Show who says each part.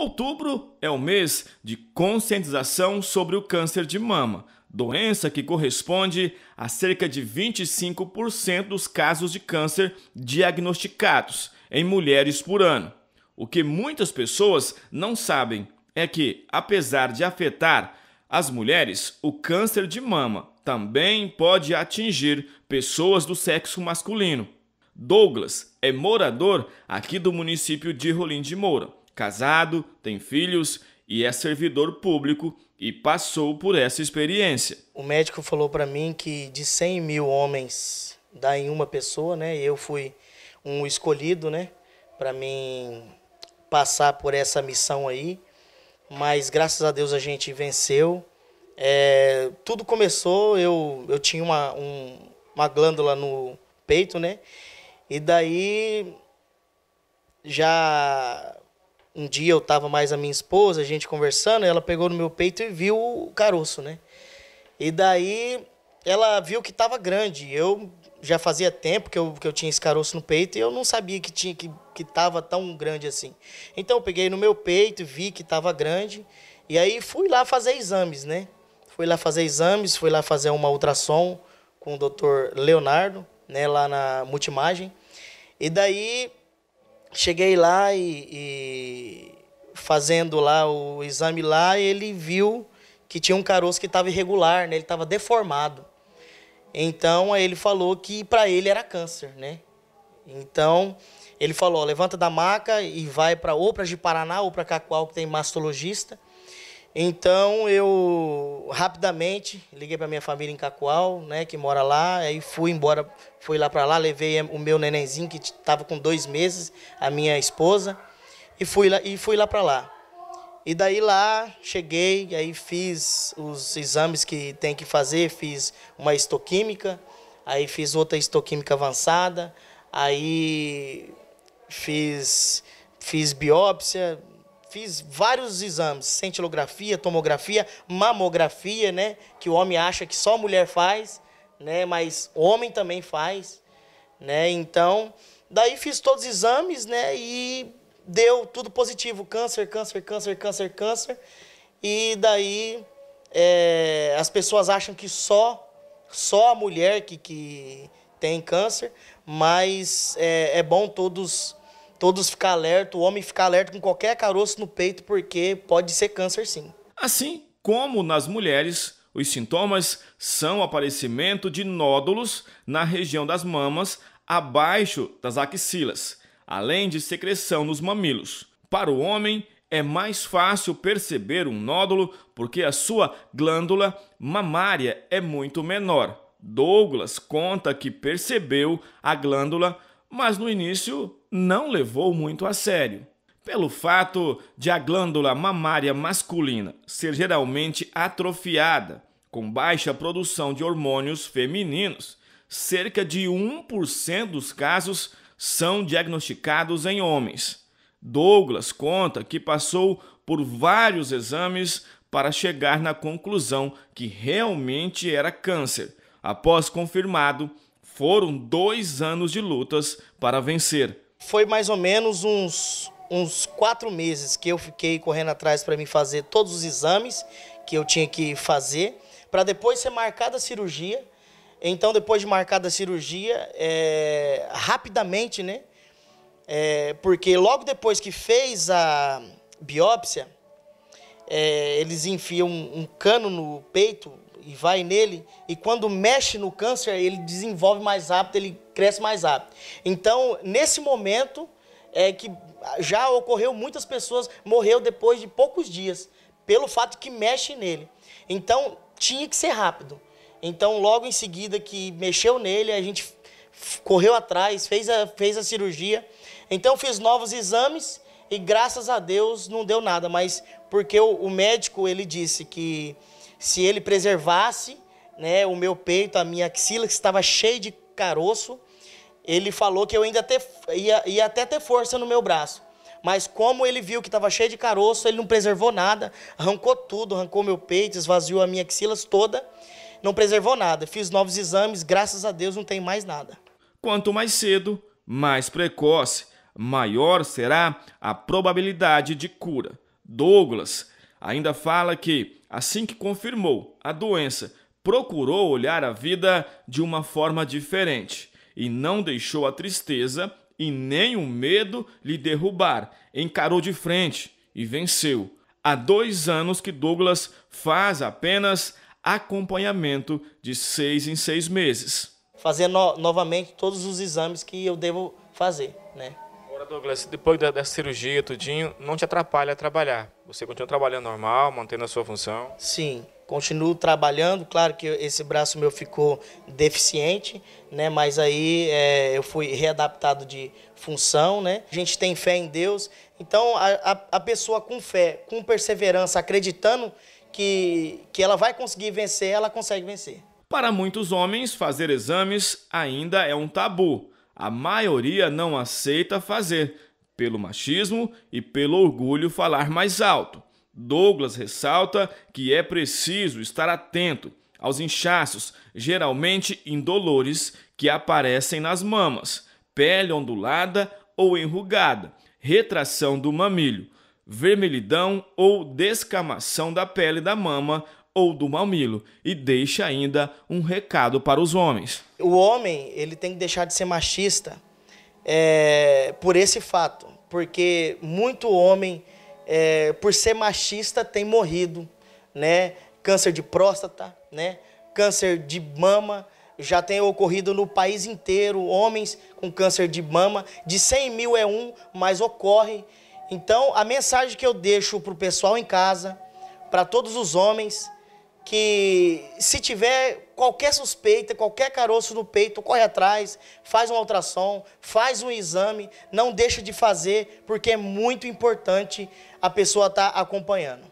Speaker 1: Outubro é o mês de conscientização sobre o câncer de mama, doença que corresponde a cerca de 25% dos casos de câncer diagnosticados em mulheres por ano. O que muitas pessoas não sabem é que, apesar de afetar as mulheres, o câncer de mama também pode atingir pessoas do sexo masculino. Douglas é morador aqui do município de Rolim de Moura, casado, tem filhos e é servidor público e passou por essa experiência.
Speaker 2: O médico falou para mim que de 100 mil homens dá em uma pessoa, né? Eu fui um escolhido, né? Para mim passar por essa missão aí. Mas graças a Deus a gente venceu. É, tudo começou, eu, eu tinha uma, um, uma glândula no peito, né? E daí já um dia eu tava mais a minha esposa, a gente conversando, ela pegou no meu peito e viu o caroço, né? E daí ela viu que tava grande. Eu já fazia tempo que eu, que eu tinha esse caroço no peito e eu não sabia que tinha que, que tava tão grande assim. Então eu peguei no meu peito, vi que tava grande e aí fui lá fazer exames, né? Fui lá fazer exames, fui lá fazer uma ultrassom com o Dr. Leonardo, né, lá na Multimagem. E daí cheguei lá e, e, fazendo lá o exame lá, ele viu que tinha um caroço que estava irregular, né? Ele estava deformado. Então aí ele falou que para ele era câncer, né? Então ele falou, levanta da maca e vai para ou para Paraná ou para Cacoal que tem mastologista. Então eu rapidamente liguei para minha família em Cacoal, né, que mora lá, aí fui embora, fui lá para lá, levei o meu nenenzinho que estava com dois meses, a minha esposa, e fui lá e fui lá para lá. E daí lá cheguei, aí fiz os exames que tem que fazer, fiz uma histoquímica, aí fiz outra histoquímica avançada, aí fiz fiz biópsia, Fiz vários exames, cintilografia, tomografia, mamografia, né? Que o homem acha que só a mulher faz, né? Mas homem também faz, né? Então, daí fiz todos os exames, né? E deu tudo positivo, câncer, câncer, câncer, câncer, câncer. E daí é, as pessoas acham que só só a mulher que, que tem câncer, mas é, é bom todos todos ficar alerta, o homem ficar alerta com qualquer caroço no peito, porque pode ser câncer sim.
Speaker 1: Assim como nas mulheres, os sintomas são o aparecimento de nódulos na região das mamas, abaixo das axilas, além de secreção nos mamilos. Para o homem, é mais fácil perceber um nódulo porque a sua glândula mamária é muito menor. Douglas conta que percebeu a glândula mas no início não levou muito a sério. Pelo fato de a glândula mamária masculina ser geralmente atrofiada, com baixa produção de hormônios femininos, cerca de 1% dos casos são diagnosticados em homens. Douglas conta que passou por vários exames para chegar na conclusão que realmente era câncer. Após confirmado, foram dois anos de lutas para vencer.
Speaker 2: Foi mais ou menos uns, uns quatro meses que eu fiquei correndo atrás para me fazer todos os exames que eu tinha que fazer, para depois ser marcada a cirurgia. Então, depois de marcada a cirurgia, é, rapidamente, né? É, porque logo depois que fez a biópsia, é, eles enfiam um, um cano no peito e vai nele, e quando mexe no câncer, ele desenvolve mais rápido, ele cresce mais rápido. Então, nesse momento, é que já ocorreu, muitas pessoas morreu depois de poucos dias, pelo fato que mexe nele. Então, tinha que ser rápido. Então, logo em seguida que mexeu nele, a gente correu atrás, fez a, fez a cirurgia. Então, fiz novos exames e graças a Deus não deu nada, mas porque o, o médico ele disse que se ele preservasse né, o meu peito, a minha axila, que estava cheia de caroço, ele falou que eu ainda ter, ia, ia até ter força no meu braço. Mas como ele viu que estava cheio de caroço, ele não preservou nada, arrancou tudo, arrancou meu peito, esvaziou a minha axila toda, não preservou nada. Fiz novos exames, graças a Deus não tem mais nada.
Speaker 1: Quanto mais cedo, mais precoce, maior será a probabilidade de cura. Douglas ainda fala que, assim que confirmou a doença, procurou olhar a vida de uma forma diferente e não deixou a tristeza e nem o medo lhe derrubar. Encarou de frente e venceu. Há dois anos que Douglas faz apenas acompanhamento de seis em seis meses.
Speaker 2: Fazer no novamente todos os exames que eu devo fazer, né?
Speaker 3: Agora, Douglas, depois da, da cirurgia, tudinho, não te atrapalha a trabalhar? Você continua trabalhando normal, mantendo a sua função?
Speaker 2: Sim, continuo trabalhando. Claro que esse braço meu ficou deficiente, né? Mas aí é, eu fui readaptado de função, né? A gente tem fé em Deus. Então, a, a, a pessoa com fé, com perseverança, acreditando que, que ela vai conseguir vencer, ela consegue vencer.
Speaker 1: Para muitos homens, fazer exames ainda é um tabu. A maioria não aceita fazer, pelo machismo e pelo orgulho falar mais alto. Douglas ressalta que é preciso estar atento aos inchaços, geralmente indolores, que aparecem nas mamas, pele ondulada ou enrugada, retração do mamilho, vermelhidão ou descamação da pele da mama ou do mamilo e deixa ainda um recado para os homens.
Speaker 2: O homem ele tem que deixar de ser machista é, por esse fato, porque muito homem é, por ser machista tem morrido, né? Câncer de próstata, né? Câncer de mama já tem ocorrido no país inteiro, homens com câncer de mama, de 100 mil é um, mas ocorre. Então, a mensagem que eu deixo para o pessoal em casa, para todos os homens, que se tiver qualquer suspeita, qualquer caroço no peito, corre atrás, faz uma ultrassom, faz um exame, não deixa de fazer, porque é muito importante a pessoa estar tá acompanhando.